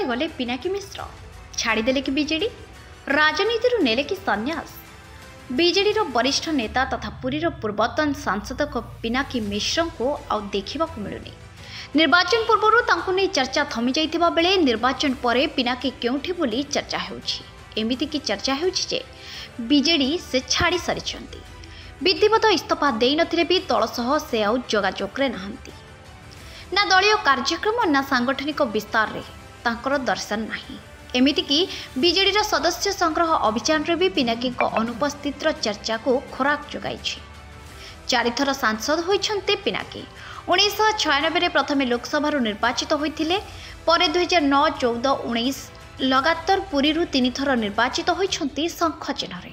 सकाले गले पिनाकी मिश्र छाड़देले कि विजेड राजनीति ने कि सन्यास विजेडर वरिष्ठ नेता तथा पूरीर पूर्वतन सांसद पिनाकी मिश्र को आज देखा मिलूनी निर्वाचन पूर्व चर्चा थमी जाता बेले निर्वाचन पर पिनाकी क्योंठी बोली चर्चा होमित कि चर्चा होजे से छाड़ सारी विधिवत इस्तफा दे सह से आज जोजोगे ना दलय कार्यक्रम ना सांगठनिक विस्तार रे ତାଙ୍କର ଦର୍ଶନ ନାହିଁ ଏମିତିକି ବିଜେଡ଼ିର ସଦସ୍ୟ ସଂଗ୍ରହ ଅଭିଯାନରେ ବି ପିନାକୀଙ୍କ ଅନୁପସ୍ଥିତିର ଚର୍ଚ୍ଚାକୁ ଖୋରାକ ଯୋଗାଇଛି ଚାରିଥର ସାଂସଦ ହୋଇଛନ୍ତି ପିନାକୀ ଉଣେଇଶହ ଛୟାନବେରେ ପ୍ରଥମେ ଲୋକସଭାରୁ ନିର୍ବାଚିତ ହୋଇଥିଲେ ପରେ ଦୁଇହଜାର ନଅ ଚଉଦ ଉଣେଇଶ ଲଗାତର ପୁରୀରୁ ତିନିଥର ନିର୍ବାଚିତ ହୋଇଛନ୍ତି ଶଙ୍ଖ ଚିହ୍ନରେ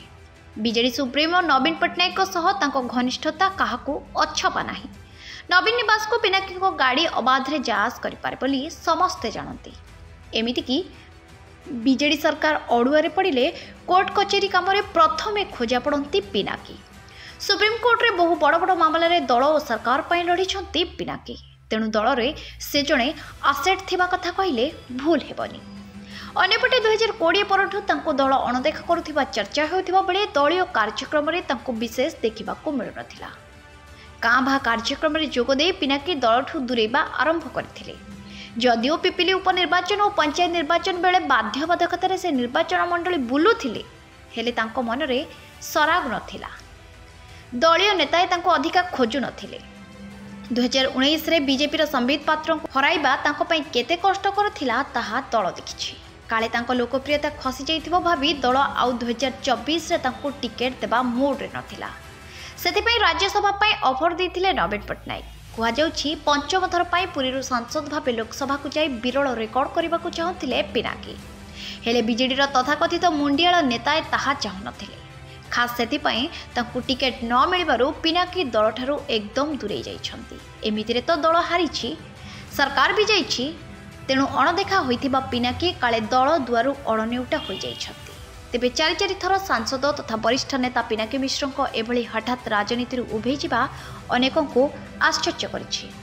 ବିଜେଡି ସୁପ୍ରିମୋ ନବୀନ ପଟ୍ଟନାୟକଙ୍କ ସହ ତାଙ୍କ ଘନିଷ୍ଠତା କାହାକୁ ଅଛପା ନାହିଁ ନବୀନ ନିବାସକୁ ପିନାକୀଙ୍କ ଗାଡ଼ି ଅବାଧରେ ଯାଆସ କରିପାରେ ବୋଲି ସମସ୍ତେ ଜାଣନ୍ତି ଏମିତିକି ବିଜେଡ଼ି ସରକାର ଅଡ଼ୁଆରେ ପଡ଼ିଲେ କୋର୍ଟ କଚେରୀ କାମରେ ପ୍ରଥମେ ଖୋଜା ପଡ଼ନ୍ତି ପିନାକୀ ସୁପ୍ରିମକୋର୍ଟରେ ବହୁ ବଡ଼ ବଡ଼ ମାମଲାରେ ଦଳ ଓ ସରକାର ପାଇଁ ଲଢ଼ିଛନ୍ତି ପିନାକୀ ତେଣୁ ଦଳରେ ସେ ଜଣେ ଆସେଟ୍ ଥିବା କଥା କହିଲେ ଭୁଲ ହେବନି ଅନ୍ୟପଟେ ଦୁଇହଜାର କୋଡ଼ିଏ ପରଠୁ ତାଙ୍କୁ ଦଳ ଅଣଦେଖା କରୁଥିବା ଚର୍ଚ୍ଚା ହେଉଥିବା ବେଳେ ଦଳୀୟ କାର୍ଯ୍ୟକ୍ରମରେ ତାଙ୍କୁ ବିଶେଷ ଦେଖିବାକୁ ମିଳୁନଥିଲା କାଁ ଭାଁ କାର୍ଯ୍ୟକ୍ରମରେ ଯୋଗଦେଇ ପିନାକୀ ଦଳଠୁ ଦୂରେଇବା ଆରମ୍ଭ କରିଥିଲେ যদিও পিপিলি উপনির্বাচন ও পঞ্চায়েত নির্বাচন বেড়ে বাধ্যবাধকতার সে নির্বাচন মণ্ডলী বুলুলে হলে তাঁর মনরে সরাগ নথিলা দলীয় নেতায় তাঁকু অধিকা খোঁজু নথিলে দুইহাজার উনিশে বিজেপির সম্বিত পাত্র হরাইবা তাঁক কেতে কষ্টকর লা তাহা দল দেখিছে কালে তাঁক লোকপ্রিয়তা খসি যাই ভাবি দল আউ দুইহাজার চবিশে তাঁকু টিকেট দেওয়া মুডরে নথিলা সেপাই রাজ্যসভা অফর দিয়ে নবীন পট্টনাক କୁହାଯାଉଛି ପଞ୍ଚମ ଥର ପାଇଁ ପୁରୀରୁ ସାଂସଦ ଭାବେ ଲୋକସଭାକୁ ଯାଇ ବିରଳ ରେକର୍ଡ କରିବାକୁ ଚାହୁଁଥିଲେ ପିନାକୀ ହେଲେ ବିଜେଡ଼ିର ତଥାକଥିତ ମୁଣ୍ଡିଆଳ ନେତା ତାହା ଚାହୁଁନଥିଲେ ଖାସ୍ ସେଥିପାଇଁ ତାଙ୍କୁ ଟିକେଟ୍ ନ ମିଳିବାରୁ ପିନାକୀ ଦଳଠାରୁ ଏକଦମ ଦୂରେଇ ଯାଇଛନ୍ତି ଏମିତିରେ ତ ଦଳ ହାରିଛି ସରକାର ବି ଯାଇଛି ତେଣୁ ଅଣଦେଖା ହୋଇଥିବା ପିନାକୀ କାଳେ ଦଳ ଦୁଆରୁ ଅଣନେଉଟା ହୋଇଯାଇଛନ୍ତି ତେବେ ଚାରି ଚାରିଥର ସାଂସଦ ତଥା ବରିଷ୍ଠ ନେତା ପିନାକୀ ମିଶ୍ରଙ୍କ ଏଭଳି ହଠାତ୍ ରାଜନୀତିରୁ ଉଭେଇ ଯିବା ଅନେକଙ୍କୁ ଆଶ୍ଚର୍ଯ୍ୟ କରିଛି